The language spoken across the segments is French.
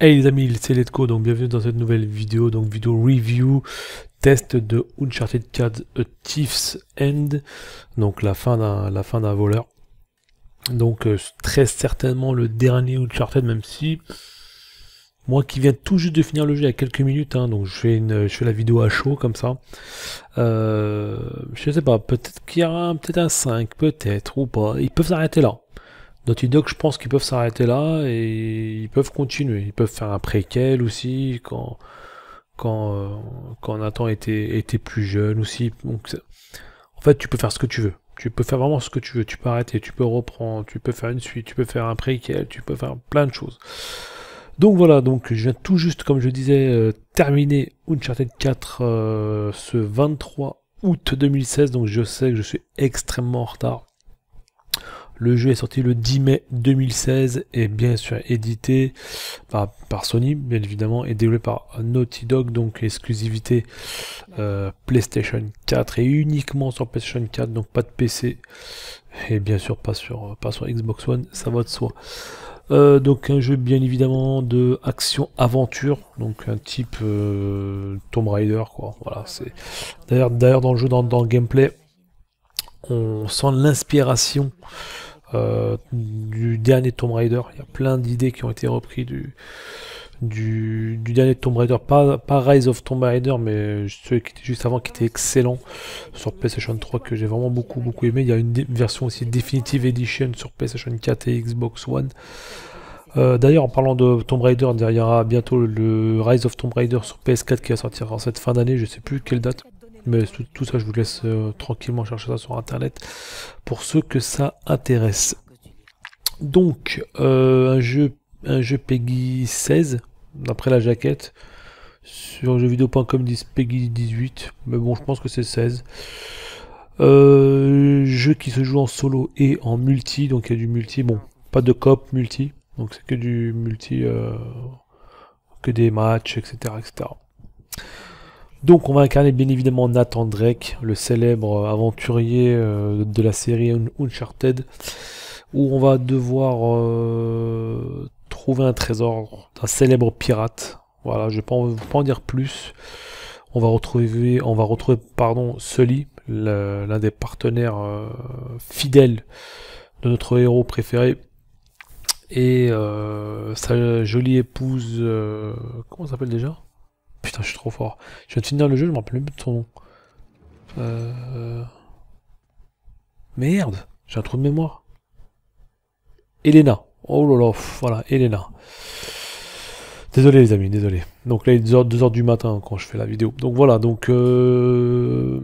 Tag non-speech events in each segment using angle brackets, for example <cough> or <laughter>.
Hey les amis, c'est Letco, donc bienvenue dans cette nouvelle vidéo, donc vidéo review, test de Uncharted 4 A Thief's End, donc la fin d'un la fin d'un voleur. Donc euh, très certainement le dernier Uncharted, même si moi qui viens tout juste de finir le jeu il y a quelques minutes, hein, donc je fais une je fais la vidéo à chaud comme ça. Euh, je sais pas, peut-être qu'il y aura peut-être un 5, peut-être ou pas. Ils peuvent s'arrêter là. Naughty Dog, je pense qu'ils peuvent s'arrêter là et ils peuvent continuer. Ils peuvent faire un préquel aussi quand quand euh, quand Nathan était était plus jeune aussi. Donc en fait, tu peux faire ce que tu veux. Tu peux faire vraiment ce que tu veux. Tu peux arrêter, tu peux reprendre, tu peux faire une suite, tu peux faire un préquel, tu peux faire plein de choses. Donc voilà, donc je viens tout juste, comme je disais, euh, terminer Uncharted 4 euh, ce 23 août 2016. Donc je sais que je suis extrêmement en retard. Le jeu est sorti le 10 mai 2016 et bien sûr édité par, Sony, bien évidemment, et développé par Naughty Dog, donc exclusivité euh, PlayStation 4 et uniquement sur PlayStation 4, donc pas de PC et bien sûr pas sur, pas sur Xbox One, ça va de soi. Euh, donc un jeu bien évidemment de action aventure, donc un type euh, Tomb Raider quoi. Voilà, c'est d'ailleurs dans le jeu dans le gameplay, on sent l'inspiration euh, du dernier Tomb Raider. Il y a plein d'idées qui ont été reprises du, du, dernier Tomb Raider. Pas, pas Rise of Tomb Raider, mais celui qui était juste avant, qui était excellent sur PlayStation 3, que j'ai vraiment beaucoup, beaucoup aimé. Il y a une version aussi Definitive Edition sur PlayStation 4 et Xbox One. Euh, d'ailleurs, en parlant de Tomb Raider, il y aura bientôt le Rise of Tomb Raider sur PS4 qui va sortir en cette fin d'année. Je sais plus quelle date. Mais tout, ça, je vous laisse euh, tranquillement chercher ça sur internet pour ceux que ça intéresse. Donc, euh, un jeu un jeu Peggy 16, d'après la jaquette. Sur jeuxvideo.com disent Peggy 18, mais bon, je pense que c'est 16. Euh, jeu qui se joue en solo et en multi, donc il y a du multi, bon, pas de cop multi, donc c'est que du multi, que des matchs, etc., etc. Donc on va incarner bien évidemment Nathan Drake, le célèbre aventurier euh, de la série Uncharted, où on va devoir euh, trouver un trésor d'un célèbre pirate. Voilà, je ne vais pas en, dire plus. On va retrouver, on va retrouver pardon, Sully, l'un des partenaires euh, fidèles de notre héros préféré, et sa jolie épouse, comment s'appelle déjà? Putain, je suis trop fort. Je viens de finir le jeu, je me rappelle plus de son nom. Euh... Merde, j'ai un trou de mémoire. Elena. Oh là là, voilà, Elena. Désolé les amis, désolé. Donc là il est 2h, du matin quand je fais la vidéo. Donc voilà, donc euh...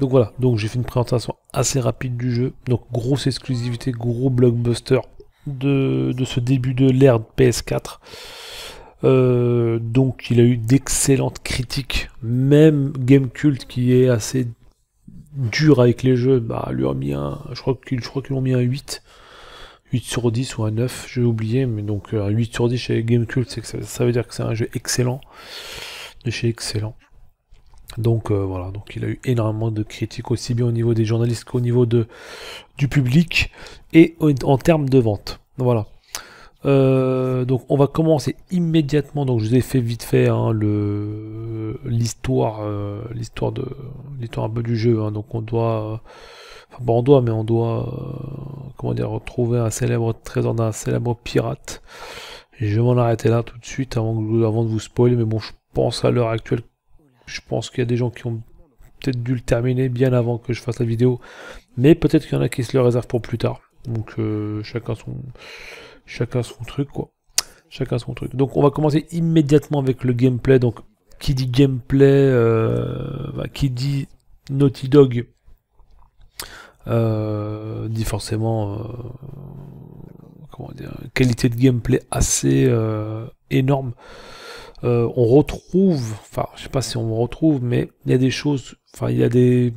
donc voilà, donc j'ai fait une présentation assez rapide du jeu. Donc grosse exclusivité, gros blockbuster de, de ce début de l'ère PS4. Euh, donc il a eu d'excellentes critiques. Même Gamecult qui est assez dur avec les jeux, bah lui a mis un. Je crois qu'ils l'ont mis un 8. 8 sur 10 ou un 9, j'ai oublié, mais donc un 8 sur 10 chez Gamecult, que ça, veut dire que c'est un jeu excellent. De chez excellent. Donc euh, voilà, donc il a eu énormément de critiques aussi bien au niveau des journalistes qu'au niveau de, du public et en termes de vente. Voilà. Euh, donc on va commencer immédiatement. Donc je vous ai fait vite fait hein, l'histoire, euh, l'histoire de l'histoire un peu du jeu. Hein. donc on doit, enfin bon on doit, mais on doit, euh, comment dire, retrouver un célèbre trésor d'un célèbre pirate. Et je vais m'en arrêter là tout de suite avant, avant de vous spoiler. Mais bon, je pense à l'heure actuelle, je pense qu'il y a des gens qui ont peut-être dû le terminer bien avant que je fasse la vidéo. Mais peut-être qu'il y en a qui se le réservent pour plus tard. Donc chacun son chacun son truc quoi. Chacun son truc. Donc on va commencer immédiatement avec le gameplay. Donc qui dit gameplay, euh, bah, qui dit Naughty Dog, euh, dit forcément euh, qualité de gameplay assez énorme. on retrouve, enfin je sais pas si on retrouve, mais il y a des choses, enfin il y a des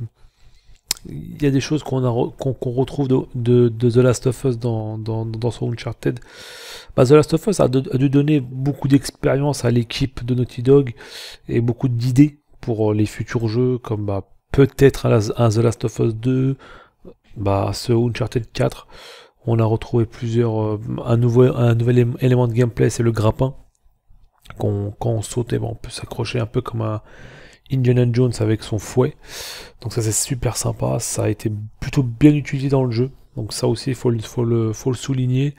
il y a des choses qu'on retrouve de, The Last of Us dans, dans, son Uncharted. Bah, The Last of Us a, dû donner beaucoup d'expérience à l'équipe de Naughty Dog et beaucoup d'idées pour les futurs jeux, comme bah, peut-être un, The Last of Us 2, bah, ce Uncharted 4. On a retrouvé plusieurs. Euh, un, nouveau, un nouvel élément de gameplay, c'est le grappin. quand on saute, bon, on peut s'accrocher un peu comme un Indiana Jones avec son fouet. Donc ça c'est super sympa, ça a été plutôt bien utilisé dans le jeu. Donc ça aussi il faut, faut, le, faut le souligner.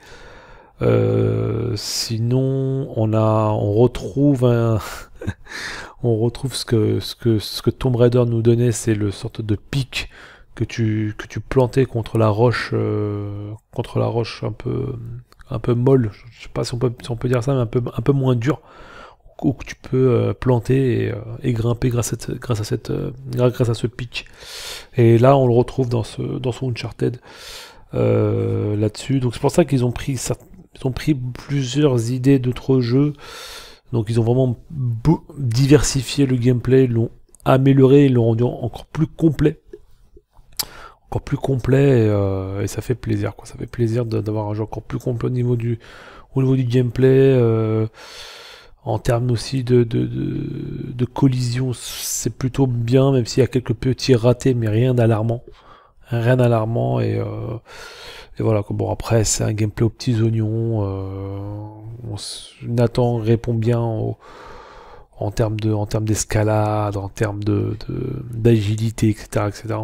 Euh, sinon on a on retrouve un <laughs> on retrouve ce que, ce que, ce que Tomb Raider nous donnait, c'est le sorte de pic que tu, que tu plantais contre la roche, euh, contre la roche un peu, un peu molle. Je sais pas si on peut, si on peut dire ça, mais un peu, un peu moins dur ou que tu peux euh, planter et, euh, et, grimper grâce à, cette, grâce à cette grâce à ce pic. Et là, on le retrouve dans ce dans son Uncharted là-dessus. Donc c'est pour ça qu'ils ont pris ils ont pris plusieurs idées d'autres jeux donc ils ont vraiment diversifié le gameplay, l'ont amélioré, l'ont rendu encore plus complet. Encore plus complet et, euh, ça fait plaisir quoi. Ça fait plaisir d'avoir un jeu encore plus complet au niveau du, au niveau du gameplay. Euh, en termes aussi de, de, de, collision, c'est plutôt bien, même s'il y a quelques petits ratés, mais rien d'alarmant. Rien d'alarmant et, euh, et voilà. Bon après c'est un gameplay aux petits oignons. Euh, Nathan répond bien en termes de, en termes d'escalade, en termes de, d'agilité, etc., etc.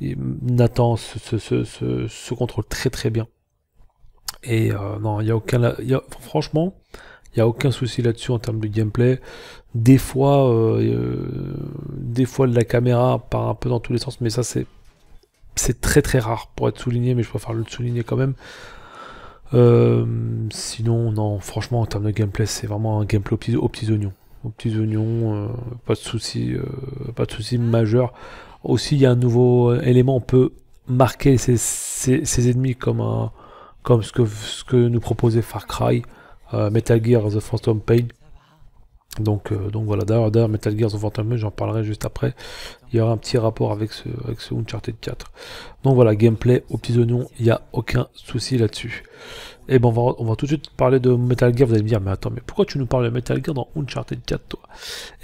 Nathan se, contrôle très très bien. Et euh, non, il y a aucun, franchement, il y a aucun souci là-dessus en termes de gameplay. Des fois, euh, euh, des fois la caméra part un peu dans tous les sens, mais ça c'est très très rare pour être souligné, mais je préfère le souligner quand même. Euh, sinon, non, franchement, en termes de gameplay, c'est vraiment un gameplay aux petits, oignons. Aux petits oignons, pas de soucis, euh, pas de. Aussi, il y a un nouveau élément, on peut marquer ses, ennemis comme, un, comme ce que nous proposait Far Cry, Metal Gear The Phantom Pain. Donc, euh, donc voilà, d'ailleurs, Metal Gear The Phantom j'en parlerai juste après. Il y aura un petit rapport avec ce, avec ce Uncharted 4. Donc voilà, gameplay aux petits oignons, il n'y a aucun souci là-dessus. Et bon, on va, on va, tout de suite parler de Metal Gear. Vous allez me dire, mais attends, mais pourquoi tu nous parles de Metal Gear dans Uncharted 4, toi?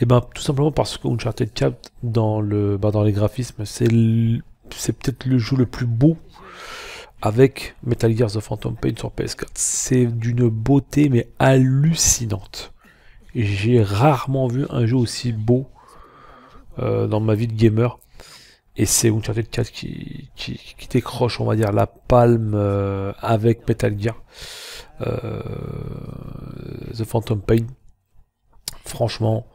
Et ben, tout simplement parce que Uncharted 4, dans, le, bah, dans les graphismes, c'est peut-être le jeu le plus beau avec Metal Gear The Phantom Pain sur PS4. C'est d'une beauté, mais hallucinante. J'ai rarement vu un jeu aussi beau euh, dans ma vie de gamer. Et c'est Uncharted 4 qui, qui, qui décroche, on va dire, la palme euh, avec Metal Gear. Euh, The Phantom Pain. Franchement,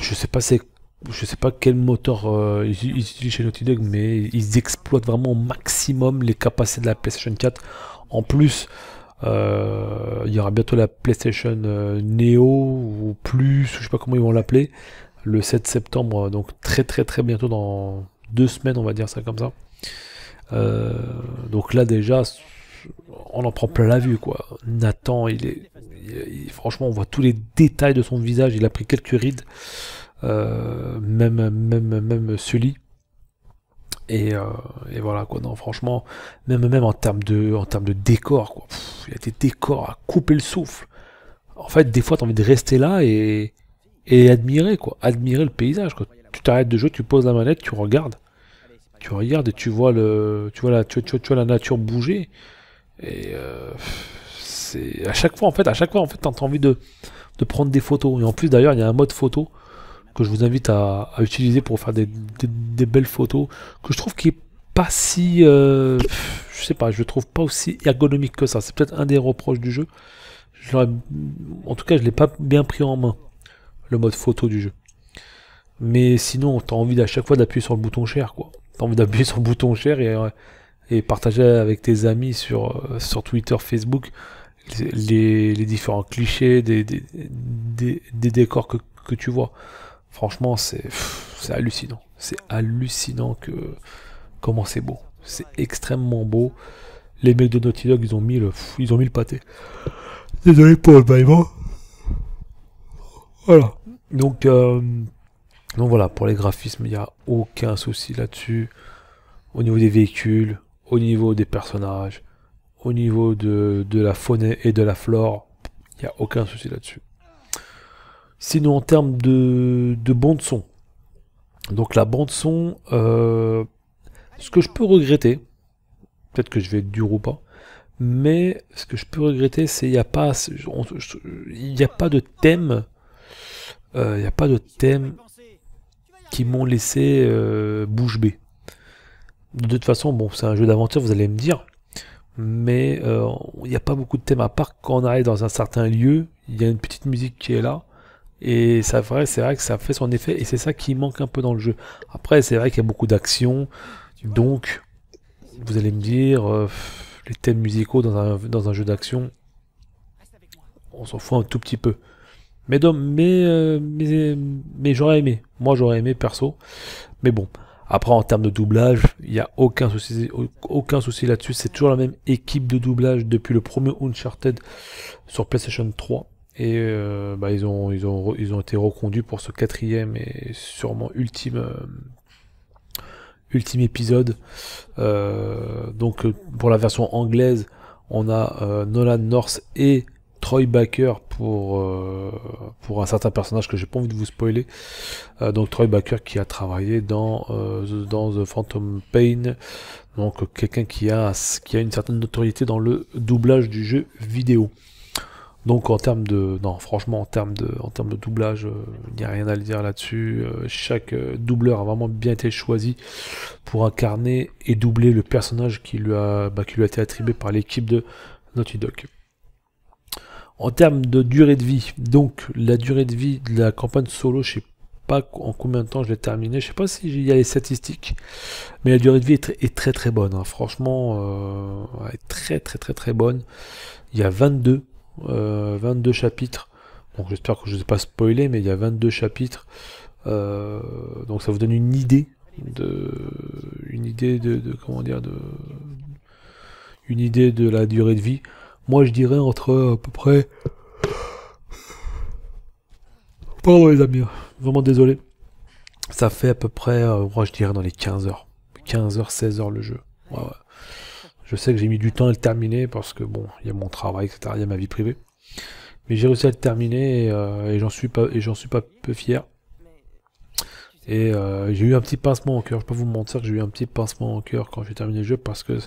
je sais pas c'est je sais pas quel moteur ils, utilisent chez Naughty Dog, mais ils exploitent vraiment au maximum les capacités de la PlayStation 4. En plus, euh, il y aura bientôt la PlayStation euh, Neo ou plus, je sais pas comment ils vont l'appeler, le 7 septembre, donc très très très bientôt dans deux semaines, on va dire ça comme ça. Euh, donc là déjà, on en prend plein la vue quoi. Nathan, il est, franchement, on voit tous les détails de son visage. Il a pris quelques rides, même même même Sully. Euh, et, voilà quoi. Non, franchement, même même en termes de en termes de décor, quoi. Il y a des décors à couper le souffle. En fait, des fois, tu as envie de rester là et, et admirer quoi, admirer le paysage. Quoi. Tu t'arrêtes de jouer, tu poses la manette, tu regardes, tu regardes et tu vois le, tu vois la, tu, tu, vois la nature bouger. Et euh, c'est à chaque fois en fait, à chaque fois en fait, t'as envie de, de prendre des photos. Et en plus d'ailleurs, il y a un mode photo que je vous invite à, utiliser pour faire des, belles photos, que je trouve qui est pas si, euh, je sais pas, je trouve pas aussi ergonomique que ça. C'est peut-être un des reproches du jeu. en tout cas, je l'ai pas bien pris en main le mode photo du jeu. Mais sinon, t'as envie à chaque fois d'appuyer sur le bouton share, quoi. T'as envie d'appuyer sur le bouton share et, et partager avec tes amis sur, euh, sur Twitter, Facebook les, différents clichés des, des, décors que, que tu vois. Franchement, c'est hallucinant. C'est hallucinant que comment c'est beau. C'est extrêmement beau. Les mecs de Naughty Dog, ils ont mis le, ils ont mis le pâté. Désolé pour le baillement. Voilà. Donc, euh, donc voilà, pour les graphismes, il n'y a aucun souci là-dessus. Au niveau des véhicules, au niveau des personnages, au niveau de, de la faune et de la flore, il n'y a aucun souci là-dessus. Sinon, en termes de, de bande son, donc la bande son, euh, ce que je peux regretter, peut-être que je vais être dur ou pas, Mais ce que je peux regretter, c'est qu'il n'y a pas, a pas de thème, euh, il n'y a pas de thème qui m'ont laissé euh, bouche bée. De toute façon, bon, c'est un jeu d'aventure, vous allez me dire, mais euh, il n'y a pas beaucoup de thèmes à part quand on arrive dans un certain lieu, il y a une petite musique qui est là, et c'est vrai, c'est vrai que ça fait son effet, et c'est ça qui manque un peu dans le jeu. Après, c'est vrai qu'il y a beaucoup d'action, donc vous allez me dire, euh, les thèmes musicaux dans un, dans un jeu d'action, on s'en fout un tout petit peu. Mais, mais, mais, mais j'aurais aimé, moi j'aurais aimé perso, mais bon. Après, en termes de doublage, il n'y a aucun souci, aucun souci là-dessus. C'est toujours la même équipe de doublage depuis le premier Uncharted sur PlayStation 3. Et euh, bah, ils, ont, été reconduits pour ce quatrième et sûrement ultime, euh, ultime épisode. Euh, donc pour la version anglaise, on a Nolan North et Troy Baker pour, un certain personnage que j'ai pas envie de vous spoiler. Donc Troy Baker qui a travaillé dans, dans The Phantom Pain. Donc quelqu'un qui a, qui a une certaine notoriété dans le doublage du jeu vidéo. Donc en termes de. Non, franchement, en termes de, en termes de doublage, il n'y a rien à le dire là-dessus. chaque doubleur a vraiment bien été choisi pour incarner et doubler le personnage qui lui a, bah, qui lui a été attribué par l'équipe de Naughty Dog. En termes de durée de vie, donc la durée de vie de la campagne solo, je sais pas en combien de temps je l'ai terminé, je sais pas s'il y a les statistiques, mais la durée de vie est très très, bonne, hein. franchement, euh, est très très très très bonne. Il y a 22, 22 euh, chapitres, donc j'espère que je ne vous ai pas spoilé, mais il y a 22 chapitres, euh, donc ça vous donne une idée de, une idée de, comment dire, de, une idée de la durée de vie. Moi, je dirais entre à peu près. Pardon, les amis, vraiment désolé. Ça fait à peu près, euh, moi, je dirais dans les 15 heures. 15 heures, 16 heures le jeu. Je sais que j'ai mis du temps à le terminer parce que bon, il y a mon travail, etc. Il y a ma vie privée. Mais j'ai réussi à le terminer et, euh, j'en suis pas et j'en suis pas peu fier. Et euh, j'ai eu un petit pincement au cœur. Je peux vous mentir que j'ai eu un petit pincement au cœur quand j'ai terminé le jeu parce que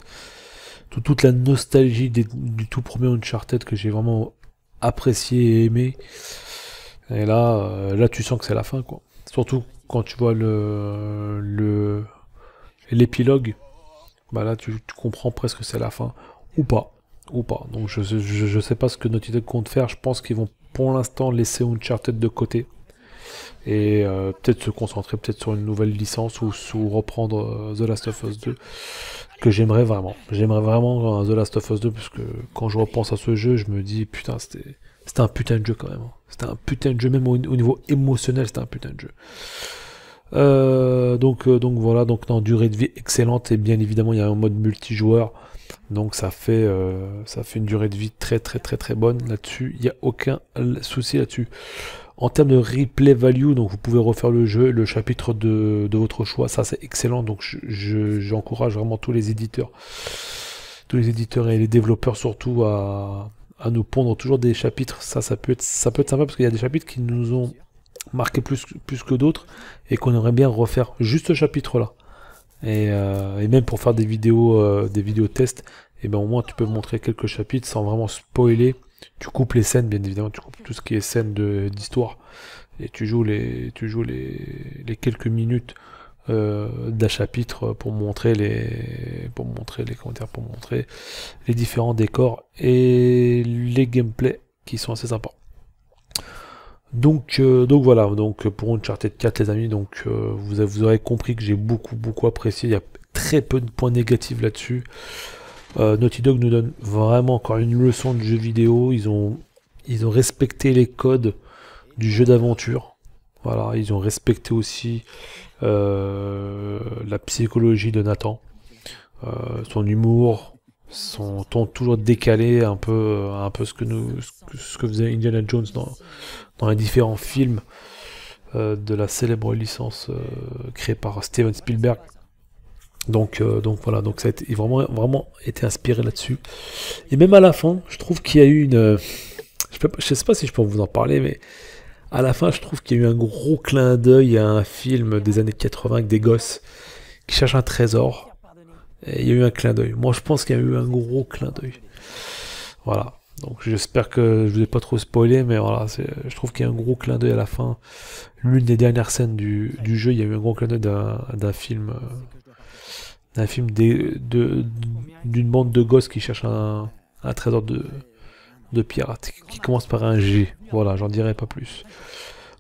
toute la nostalgie du tout premier Uncharted que j'ai vraiment apprécié et aimé. Et là, euh, là tu sens que c'est la fin, quoi. Surtout quand tu vois le le l'épilogue, bah là tu, comprends presque que c'est la fin ou pas, ou pas. Donc je, je, sais pas ce que Naughty Dog compte faire. Je pense qu'ils vont pour l'instant laisser Uncharted de côté et euh, peut-être se concentrer peut-être sur une nouvelle licence ou, reprendre euh, The Last of Us 2 que j'aimerais vraiment. J'aimerais vraiment The Last of Us 2 parce que quand je repense à ce jeu, je me dis putain, c'était c'était un putain de jeu quand même. Hein. C'était un putain de jeu, même au, niveau émotionnel, c'était un putain de jeu. Euh, donc, euh, donc voilà, donc dans durée de vie excellente et bien évidemment il y a un mode multijoueur, donc ça fait euh, ça fait une durée de vie très très très très bonne là-dessus. Il n'y a aucun souci là-dessus. En termes de replay value, donc vous pouvez refaire le jeu, le chapitre de, votre choix, ça c'est excellent. Donc j'encourage vraiment tous les éditeurs, tous les éditeurs et les développeurs surtout à, nous pondre toujours des chapitres. Ça, ça peut être, ça peut être sympa parce qu'il y a des chapitres qui nous ont marqué plus, plus que d'autres et qu'on aimerait bien refaire juste ce chapitre-là. Et, euh, même pour faire des vidéos, euh, des vidéos tests, et ben au moins tu peux montrer quelques chapitres sans vraiment spoiler tu coupes les scènes, bien évidemment, tu coupes tout ce qui est scène d'histoire. Et tu joues les, tu joues les, les quelques minutes euh, d'un chapitre pour montrer les, pour montrer les commentaires, pour montrer les différents décors et les gameplays qui sont assez sympas. Donc, euh, donc voilà, donc pour Uncharted 4 les amis, donc euh, vous, aurez compris que j'ai beaucoup beaucoup apprécié, il y a très peu de points négatifs là-dessus. Euh, Naughty Dog nous donne vraiment encore une leçon de jeu vidéo. Ils ont, ils ont respecté les codes du jeu d'aventure. Voilà, ils ont respecté aussi euh, la psychologie de Nathan, euh, son humour, son ton toujours décalé, un peu, un peu ce que nous, ce que, faisait Indiana Jones dans, dans les différents films de la célèbre licence créée par Steven Spielberg. Donc, euh, donc voilà, donc ça a été, vraiment, vraiment été inspiré là-dessus. Et même à la fin, je trouve qu'il y a eu une. Euh, je, sais pas si je peux vous en parler, mais à la fin, je trouve qu'il y a eu un gros clin d'œil à un film des années 80 avec des gosses qui cherchent un trésor. Il y a eu un clin d'œil. Moi, je pense qu'il y a eu un gros clin d'œil. Voilà. Donc j'espère que je vous ai pas trop spoilé, mais voilà, je trouve qu'il y a un gros clin d'œil à la fin. L'une des dernières scènes du, jeu, il y a eu un gros clin d'œil d'un film, d'un film d'une bande de gosses qui cherchent un, trésor de, de pirates, qui commence par un G. Voilà, j'en dirai pas plus.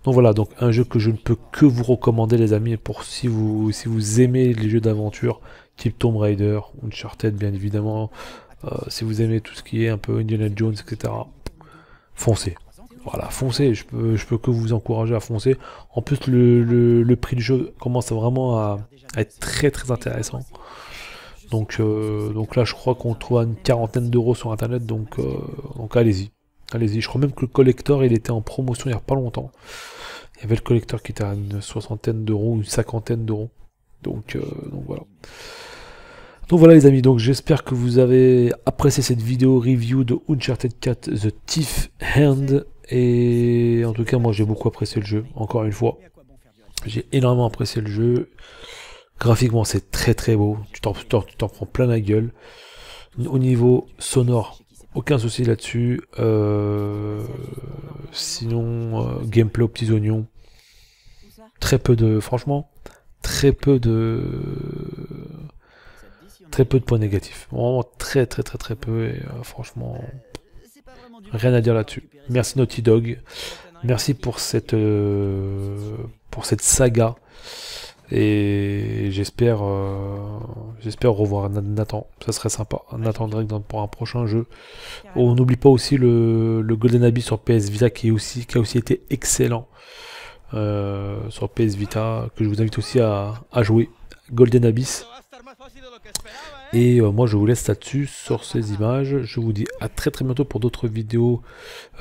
Donc voilà, donc un jeu que je ne peux que vous recommander les amis, pour si vous, si vous aimez les jeux d'aventure, type Tomb Raider, Uncharted bien évidemment, euh, si vous aimez tout ce qui est un peu Indiana Jones, etc., foncez. Voilà, foncez, je peux, je peux que vous encourager à foncer. En plus, le, prix du jeu commence vraiment à, être très très intéressant. Donc, euh, donc là, je crois qu'on trouve une quarantaine d'euros sur internet, donc, euh, donc allez-y. Allez-y, je crois même que le collector il était en promotion il n'y a pas longtemps. Il y avait le collector qui était à une soixantaine d'euros, une cinquantaine d'euros. Donc, donc voilà. Donc voilà les amis, donc j'espère que vous avez apprécié cette vidéo review de Uncharted 4 The Thief Hand. Et en tout cas moi j'ai beaucoup apprécié le jeu, encore une fois. J'ai énormément apprécié le jeu. Graphiquement c'est très très beau, tu t'en prends plein la gueule. Au niveau sonore, aucun souci là-dessus. Euh, sinon, euh, gameplay aux petits oignons. Très peu de... Franchement, très peu de très peu de points négatifs. Vraiment très très très très peu et euh, franchement rien à dire là-dessus. Merci Naughty Dog. Merci pour cette euh, pour cette saga et j'espère euh, j'espère revoir Nathan. Ça serait sympa. Nathan Drake pour un prochain jeu. On n'oublie pas aussi le, Golden Abyss sur PS Vita qui est aussi qui a aussi été excellent. Sur PS Vita, que je vous invite aussi à, jouer. Golden Abyss. Et euh, moi je vous laisse là-dessus sur ces images. Je vous dis à très très bientôt pour d'autres vidéos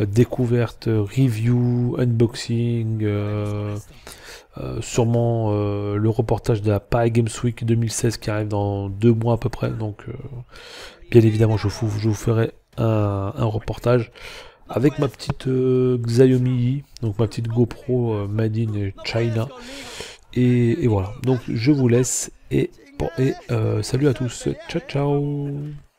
euh, découvertes, review, unboxing, euh, sûrement le reportage de la Paris Games Week 2016 qui arrive dans deux mois à peu près. Donc bien évidemment je vous, je vous ferai un, reportage avec ma petite Xiaomi, donc ma petite GoPro Made in China. et voilà, donc je vous laisse et et euh, salut à tous. Ciao, ciao